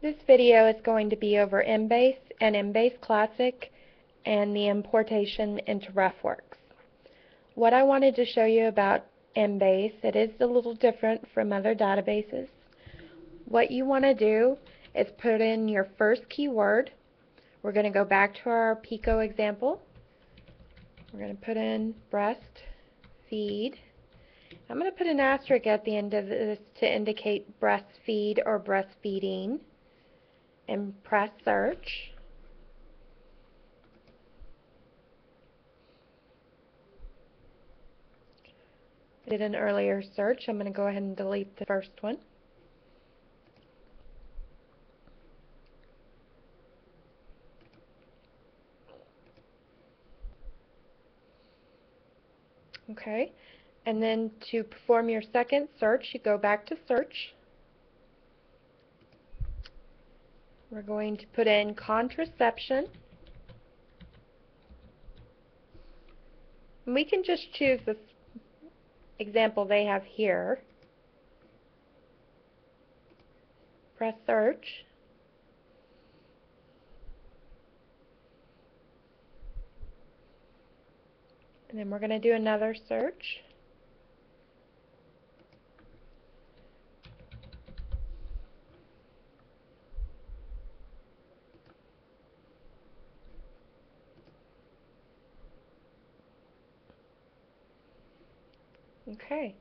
This video is going to be over Embase and Embase Classic and the importation into RefWorks. What I wanted to show you about Embase, it is a little different from other databases. What you want to do is put in your first keyword. We're going to go back to our Pico example. We're going to put in breast feed. I'm going to put an asterisk at the end of this to indicate breastfeed or breastfeeding and press search. I did an earlier search. I'm going to go ahead and delete the first one. Okay, and then to perform your second search, you go back to search. We're going to put in contraception. And we can just choose this example they have here. Press search. And then we're going to do another search. Okay.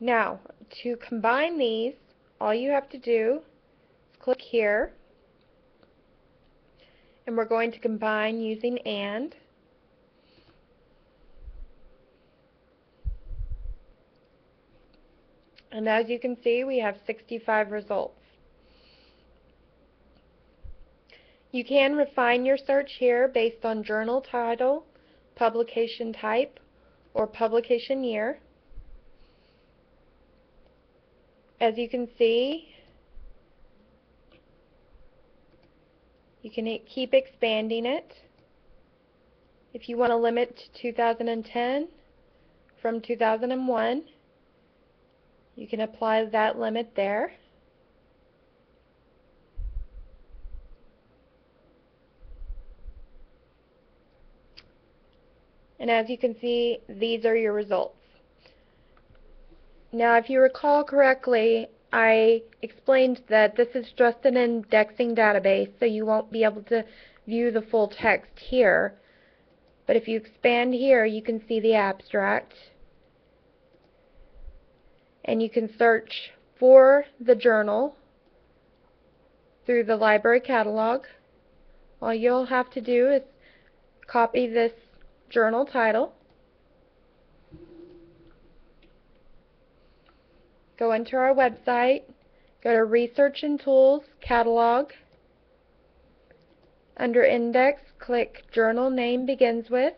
Now, to combine these, all you have to do is click here, and we're going to combine using AND. And as you can see, we have 65 results. You can refine your search here based on journal title, publication type, or publication year. As you can see, you can keep expanding it. If you want to limit to 2010 from 2001, you can apply that limit there. And as you can see, these are your results. Now, if you recall correctly, I explained that this is just an indexing database, so you won't be able to view the full text here. But if you expand here, you can see the abstract. And you can search for the journal through the library catalog. All you'll have to do is copy this journal title go into our website, go to Research and Tools, Catalog. Under Index, click Journal Name Begins With.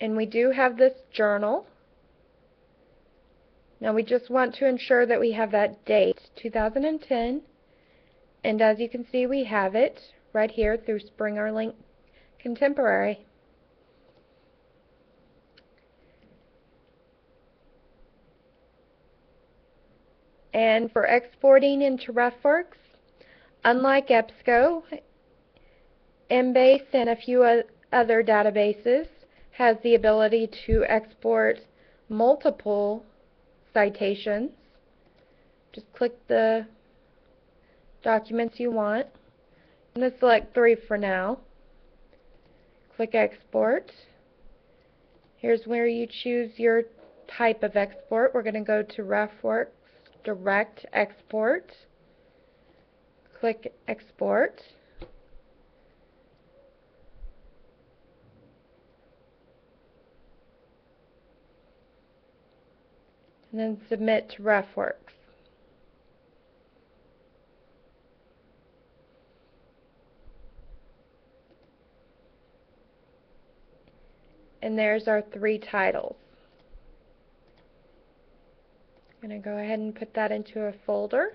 And we do have this journal. Now we just want to ensure that we have that date, 2010. And as you can see, we have it right here through Springer Link Contemporary. And for exporting into RefWorks, unlike EBSCO, Embase and a few other databases has the ability to export multiple citations. Just click the documents you want. I'm going to select three for now. Click Export. Here's where you choose your type of export. We're going to go to RefWorks direct export. Click export. And then submit to RefWorks. And there's our three titles. I'm going to go ahead and put that into a folder.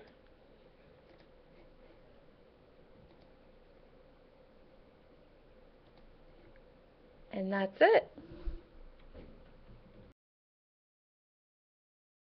And that's it.